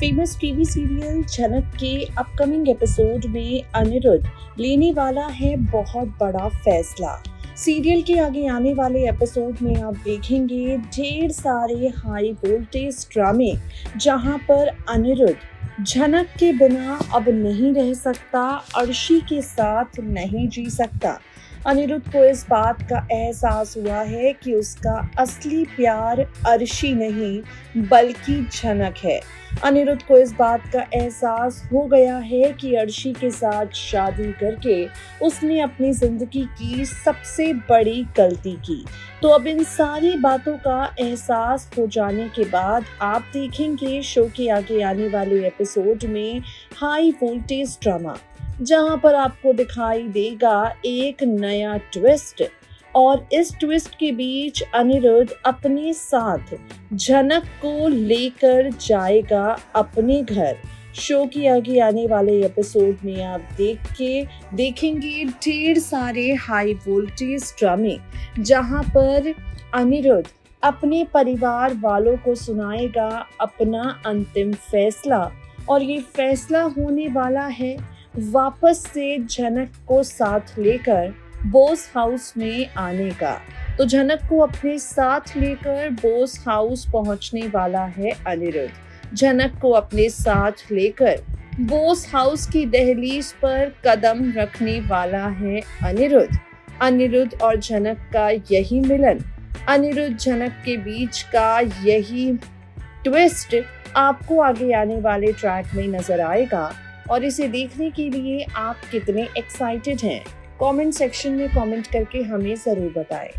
Famous TV serial झनक के upcoming episode में अनिरुद्ध, लेने वाला है बहुत बड़ा फैसला। सीरियल के आगे आने वाले एपिसोड में आप देखेंगे ढेर सारे हाई वोल्टेज ड्रामे जहाँ पर अनिरुद्ध झनक के बिना अब नहीं रह सकता अर्शी के साथ नहीं जी सकता। अनिरुद्ध को इस बात का एहसास हुआ है कि उसका असली प्यार अर्शी नहीं, बल्कि झनक है। अनिरुद्ध को इस बात का एहसास हो गया है कि अर्शी के साथ शादी करके उसने अपनी ज़िंदगी की सबसे बड़ी गलती की। तो अब इन सारी बातों का एहसास हो जाने के बाद आप देखेंगे शो के आगे आने वाले एपिसोड में हाई वोल्टेज ड्रामा जहाँ पर आपको दिखाई देगा एक नया ट्विस्ट और इस ट्विस्ट के बीच अनिरुद्ध अपने साथ झनक को लेकर जाएगा अपने घर। शो की आगे आने वाले एपिसोड में आप देख के देखेंगे ढेर सारे हाई वोल्टेज ड्रामे जहाँ पर अनिरुद्ध अपने परिवार वालों को सुनाएगा अपना अंतिम फैसला। और ये फैसला होने वाला है वापस से झनक को साथ लेकर बोस हाउस में आने का। तो झनक को अपने साथ लेकर बोस हाउस पहुँचने वाला है अनिरुद्ध। झनक को अपने साथ लेकर बोस हाउस की दहलीज पर कदम रखने वाला है अनिरुद्ध। अनिरुद्ध और झनक का यही मिलन। अनिरुद्ध झनक के बीच का यही ट्विस्ट आपको आगे आने वाले ट्रैक में नज़र आएगा और इसे देखने के लिए आप कितने एक्साइटेड हैं। कमेंट सेक्शन में कमेंट करके हमें ज़रूर बताएँ।